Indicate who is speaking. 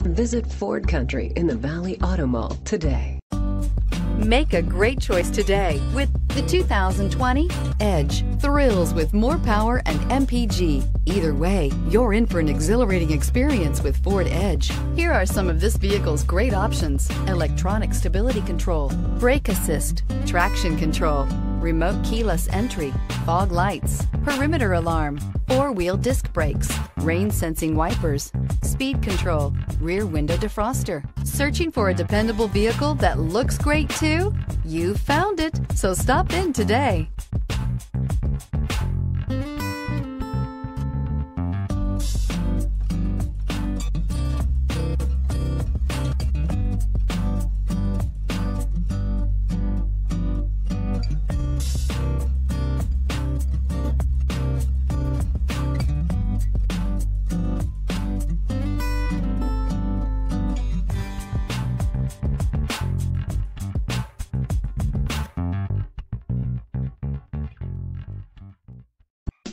Speaker 1: Visit Ford Country in the Valley Auto Mall today.
Speaker 2: Make a great choice today with the 2020 Edge. Thrills with more power and MPG. Either way, you're in for an exhilarating experience with Ford Edge. Here are some of this vehicle's great options. Electronic stability control, brake assist, traction control, remote keyless entry, fog lights, perimeter alarm, four-wheel disc brakes, rain sensing wipers, speed control, rear window defroster. Searching for a dependable vehicle that looks great too? You found it, so stop in today.